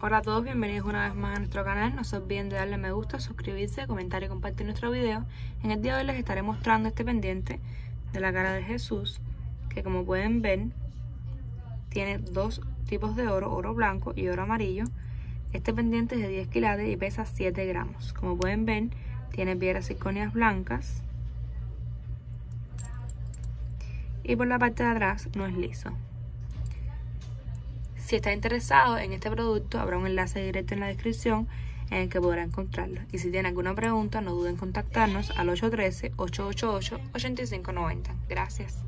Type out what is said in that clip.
Hola a todos, bienvenidos una vez más a nuestro canal. No se olviden de darle me gusta, suscribirse, comentar y compartir nuestro video. En el día de hoy les estaré mostrando este pendiente de la cara de Jesús, que como pueden ver, tiene dos tipos de oro, oro blanco y oro amarillo. Este pendiente es de 10 quilates y pesa 7 gramos. Como pueden ver, tiene piedras circonias blancas. Y por la parte de atrás no es liso. Si está interesado en este producto, habrá un enlace directo en la descripción en el que podrá encontrarlo. Y si tiene alguna pregunta, no duden en contactarnos al 813-888-8590. Gracias.